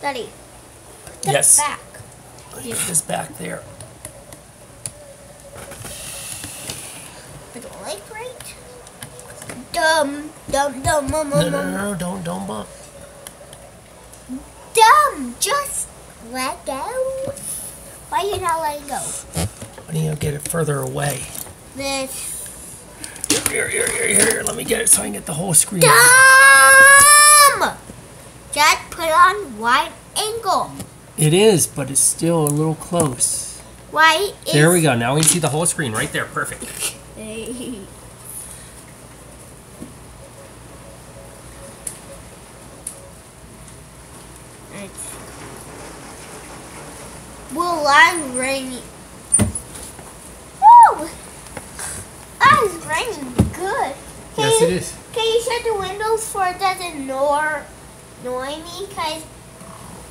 Daddy. Put Yes. back. Put this back there. The leg right. Dumb. Dumb. Dumb. Mum, No, no, no, no, don't, don't bump. Dumb. Just let go. Why are you not letting go? I need to get it further away. This. Here, here, here, here, here. Let me get it so I can get the whole screen. Dumb. Just put on wide angle. It is, but it's still a little close. Why is There we go. Now we can see the whole screen right there. Perfect. Well, I'm raining. Woo! That is raining good. Can Yes, you, it is. Can you shut the windows for it doesn't nor annoy me? Because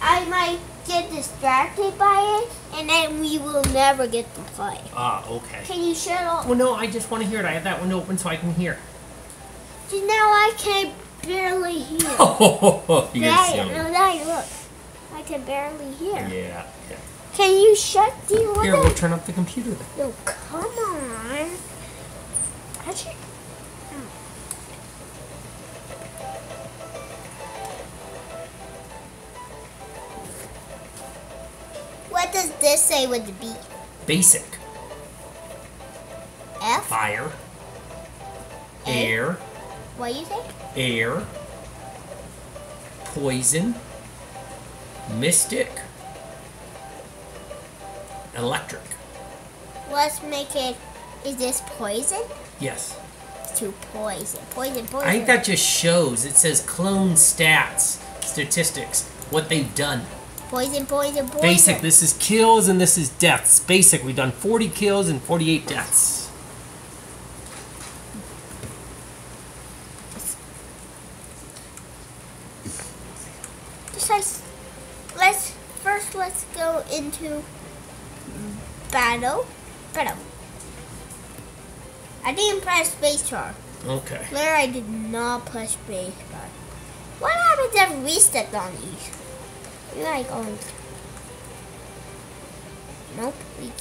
I might get distracted by it, and then we will never get to play. Ah, okay. Can you shut off? Well, no, I just want to hear it. I have that window open so I can hear. See, now I can barely hear. Oh, you're Daddy, silly. no, Daddy, look. I can barely hear. Yeah, yeah. Can you shut the window? Here, we'll turn up the computer then. No, come on. Actually, What does this say with the B? Basic. F? Fire. A? Air. What do you say? Air. Poison. Mystic. Electric. Let's make it. Is this poison? Yes. To poison. Poison, poison. I think that just shows. It says clone stats, statistics, what they've done. Poison, poison, poison. Basic, this is kills and this is deaths. Basic, we've done 40 kills and 48 deaths. Let's, let's first let's go into battle. Battle. I didn't press space bar. Okay. Later I did not press space bar. What happens if we stepped on these? Like going. Nope. We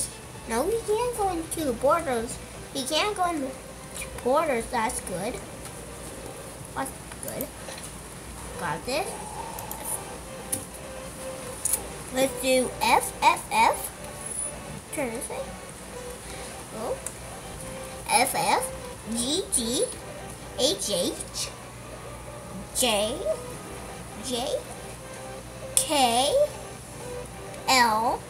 no, we can't go into the borders. We can't go into borders. That's good. That's good. Got this. Let's do F, F, F. Turn this way. Oh. F, F, G, G, H, H, J, J, K, L,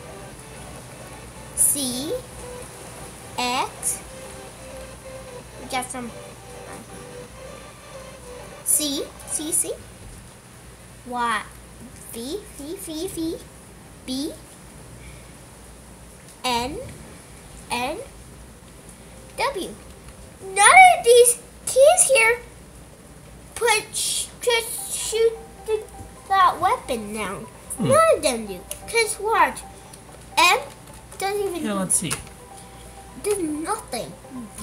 C, X. Got some. C, C, C, Y, V, V, V, V, B, N, W. None of these keys here put sh- just shoot the, that weapon down. Hmm. None of them do. Cause watch, M doesn't even Yeah, let's see. do nothing.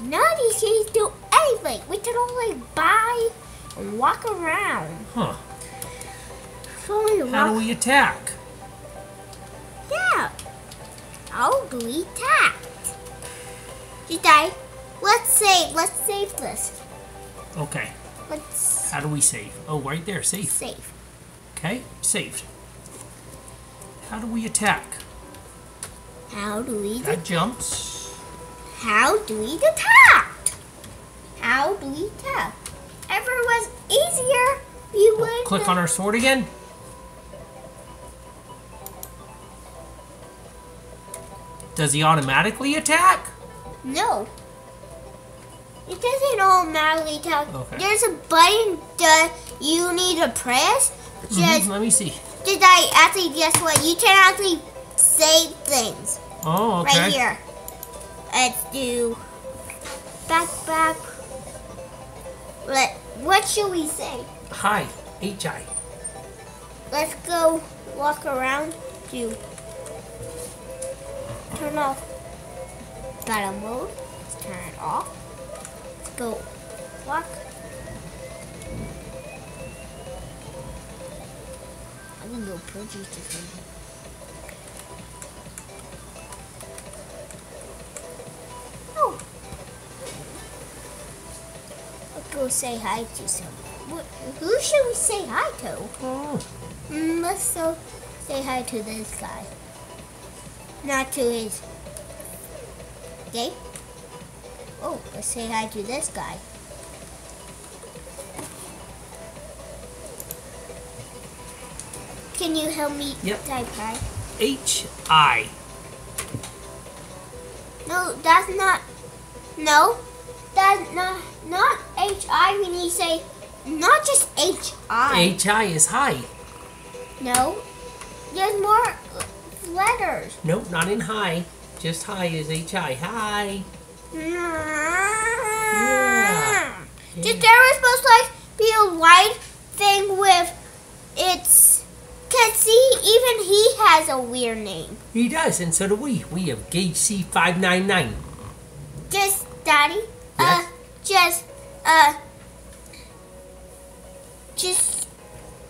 None of these keys do anything. We can only buy and walk around. Huh. Only How do we attack? Yeah. We attack? You die. Let's save. Let's save this. Okay. Let's How do we save? Oh, right there, save. save. Okay, saved. How do we attack? How do we That jumps. How do we attack? How do we attack? Ever was easier, you oh, would Click on our sword again. Does he automatically attack? No. It doesn't automatically attack. Okay. There's a button that you need to press. Mm-hmm. Just Let me see. did I actually guess what? You can actually save things Oh, okay. right here. Let's do back back. Let what should we say? Hi, HI. Let's go walk around to turn off battle mode. Let's turn it off. Let's go walk. Can go purchase this one. Oh. Let's go say hi to someone. Who should we say hi to? Oh, Mm, let's go say hi to this guy. Not to his. Okay? Oh, let's say hi to this guy. Can you help me Yep. type hi? H I. No, that's not. No, that's not not H I. We need to say not just H I. H I is high. No, there's more letters. Nope, not in high. Just high is H I. Hi. Mm-hmm. Just there was supposed to like be a white thing with its. See, even he has a weird name. He does, and so do we. We have Gage C599. Just daddy. Yes? Uh, just uh. Just.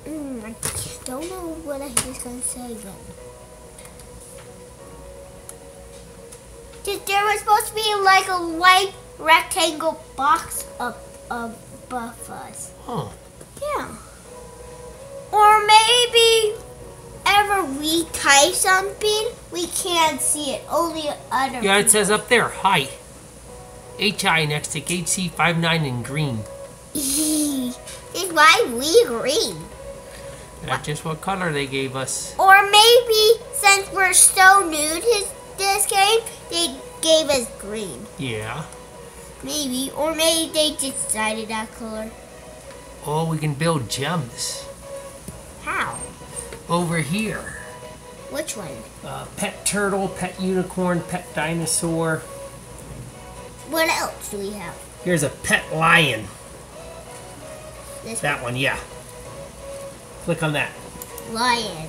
Mm, I don't know what I was gonna say then. Just there was supposed to be like a white rectangle box up above us. Oh, Yeah. Or maybe ever we type something, we can't see it. Only other yeah, it says up there, hi. H I next to Gage C59 in green. Is why we green. That's just what color they gave us. Or maybe since we're so new to this game, they gave us green. Yeah. Maybe. Or maybe they just decided that color. Oh, we can build gems How? over here. Which one? Uh, pet turtle, pet unicorn, pet dinosaur. What else do we have? Here's a pet lion. This That one, yeah. Click on that. lion.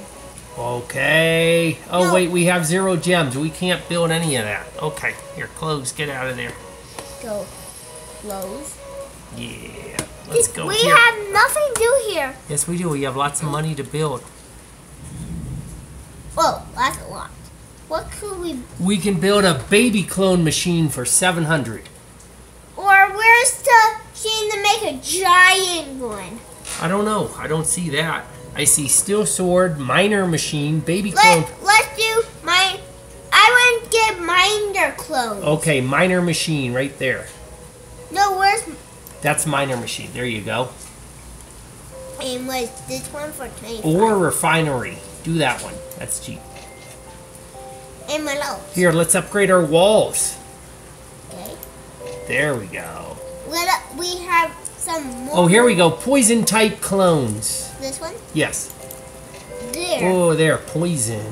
Okay. Oh, No. wait, we have zero gems. We can't build any of that. Okay, here, close. Get out of there. Go. Close. Yeah. Let's go we here. have nothing to do here. Yes, we do. We have lots of money to build. Whoa, that's a lot. What could we We can build a baby clone machine for 700. Or where's the machine to make a giant one? I don't know. I don't see that. I see steel sword, miner machine, baby clone. Let Let's do mine. I want to get miner clothes. Okay, miner machine right there. That's miner machine. There you go. and was this one for twenty? Or refinery. Do that one. That's cheap. and what else? Here, let's upgrade our walls. Okay. There we go. Let we have some more. Oh, here we go. Poison type clones. This one Yes. there. Oh, there. Poison.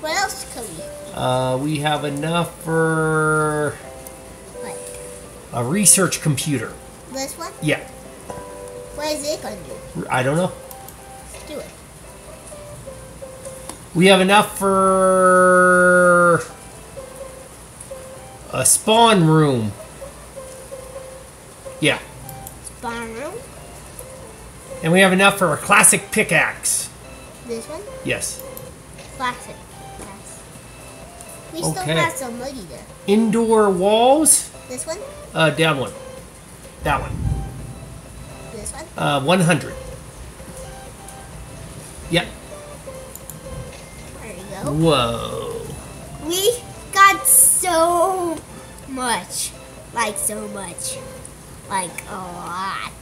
What else could we? Uh, we have enough for a research computer. this one? Yeah. What is it gonna do? I don't know. Let's do it. We have enough for a spawn room. Yeah. Spawn room. And we have enough for a classic pickaxe. This one. Yes. Classic. Yes. We still have some money there. Indoor walls. This one. Uh, down one. That one. This one. Uh, 100. Yep. There you go. Whoa. We got so much. Like so much. Like a lot.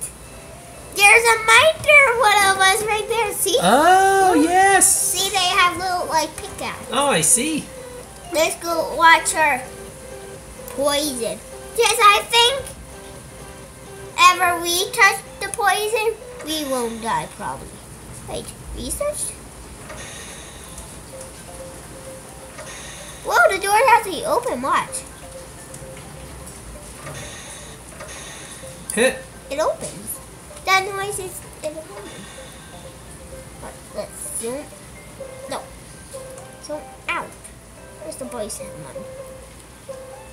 There's a minder one of us right there. See? Oh, yes. See, they have little like pickaxe. Oh, I see. Let's go watch her poison. Yes, I think ever we touch the poison, we won't die probably. Wait, research? Whoa, the door has to be open. Watch. Hit. It opens. That noise is it opens. But let's zoom. No. Zoom out. Where's the poison one?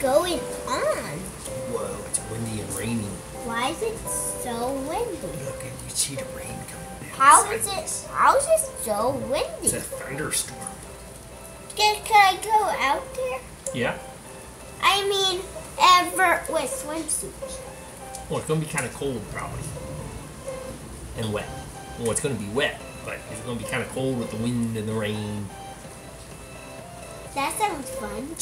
going on? Whoa, it's windy and rainy. Why is it so windy? Look, and you see the rain coming down. How is it? How is it so windy? It's a thunderstorm. Can, can I go out there? Yeah. I mean, ever with swimsuits. Well, it's gonna be kind of cold probably, and wet. Well, it's gonna be wet, but it's gonna be kind of cold with the wind and the rain. That sounds fun.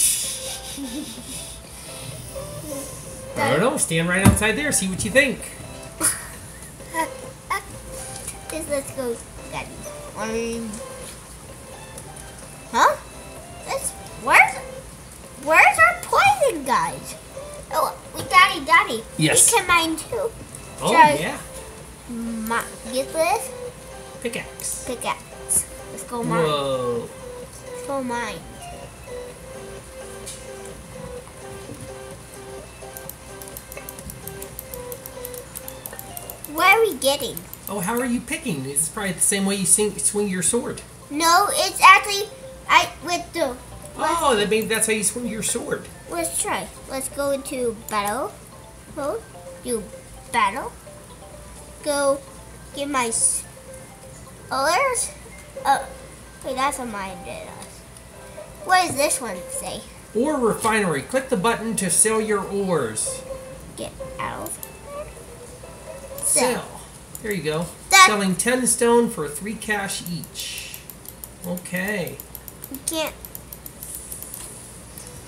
I don't know. Stand right outside there. See what you think. Just let's go, Daddy. Um, huh? This where's where's our poison guys? Oh, we Daddy, Daddy. Yes. We can mine too. Oh Try- yeah. Ma- get this Pickaxe. pickaxe. Let's go mine. Whoa. Let's go mine. Getting? Oh, how are you picking? It's probably the same way you sing, swing your sword. No, it's actually I with the. Oh, that maybe that's how you swing your sword. let's try. Let's go into battle mode. Do battle. Go get my s- others. Oh, wait, that's a mine did us. What does this one say? Ore refinery. Click the button to sell your ores. Get out. Sell. There you go. That- Selling 10 stone for 3 cash each. Okay. We can't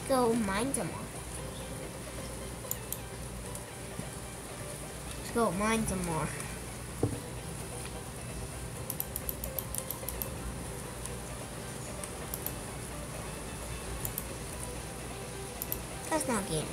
go mine some more. Let's go mine some more. That's not game.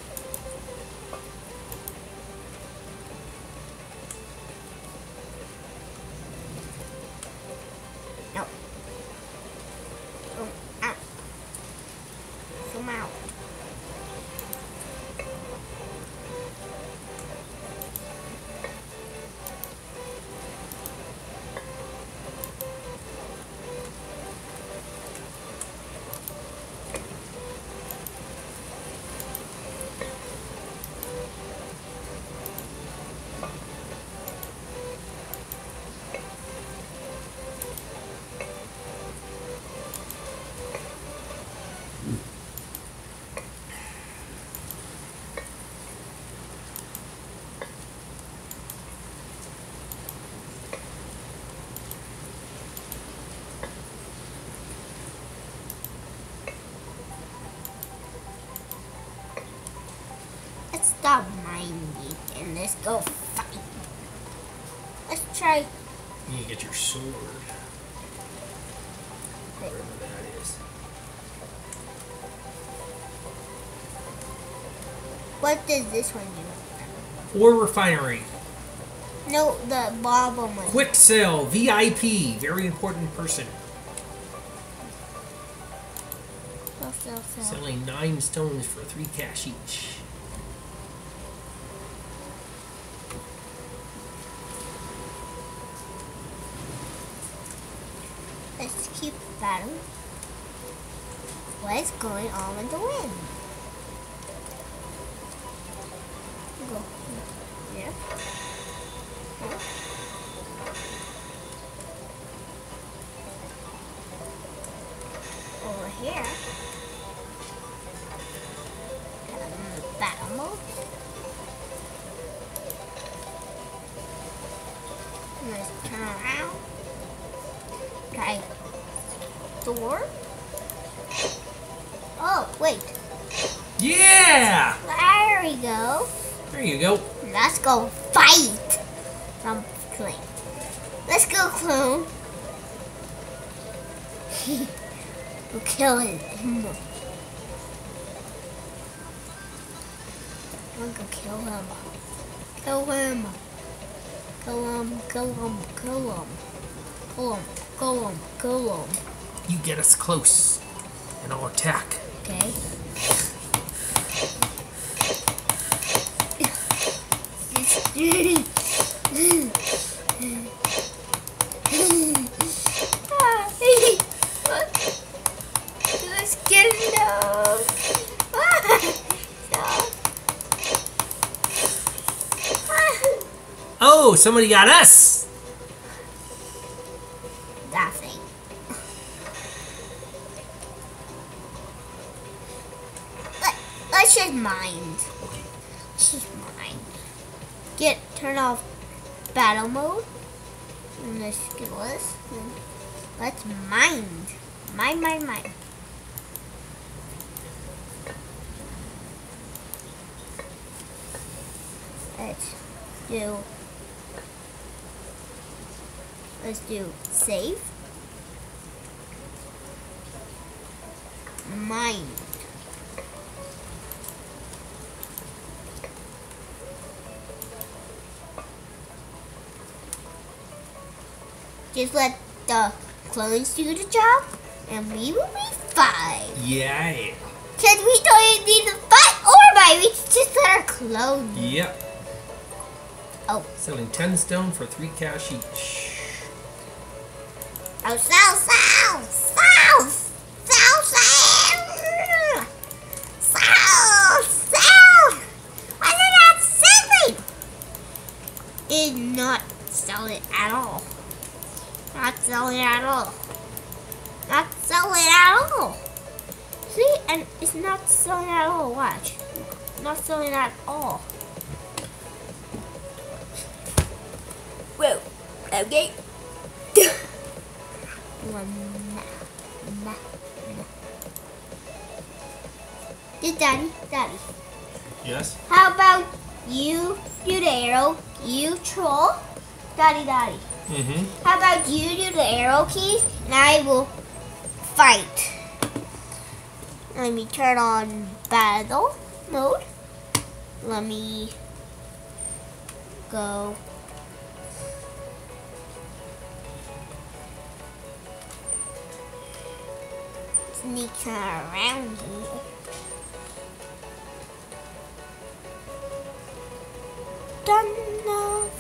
Stop minding and let's go fight. Let's try. You get your sword. Whatever that is. What does this one do? Ore refinery. No, the bottom one. Quick sell. VIP. Very important person. Sell, sell, sell. Selling 9 stones for 3 cash each. Let's battling. What is going on with the wind? Go here. Here. Over here. Kill him. I'm gonna kill him. Kill him. Kill him. Kill him. Kill him. Kill him. Kill him. Kill him. You get us close, and I'll attack. Okay get down. Oh, somebody got us. Nothing. Let, let's just mind. Let's just mind. Get turn off battle mode. And let's get this. Let's mind. Mind, mind, mind. Let's do. Let's do save. Mind. Just let the clones do the job, and we will be fine. Yeah. Cause we don't need to fight or buy. We just let our clones. Yep. Oh. Selling 10 stone for 3 cash each. Oh, sell, sell, sell, sell, sell, sell, sell. Why is it not selling? It's not selling at all. Not selling at all. Not selling at all. See, and it's not selling at all. Watch, not selling at all. Whoa. Okay. Daddy, Daddy. Yes? How about you do the arrow, you troll, Daddy, Daddy. Mm-hmm. How about you do the arrow keys, and I will fight. Let me turn on battle mode. Let me go. Sneaking around here. Done enough.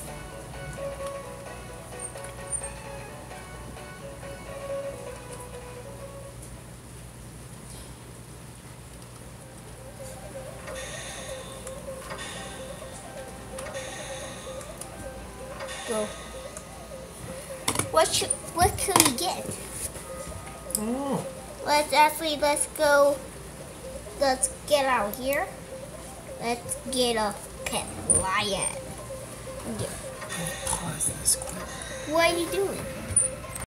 Go. What should, what could we get? Oh. Let's actually let's go. Let's get out here. Let's get a pet lion. Get- Pause this quick. What are you doing?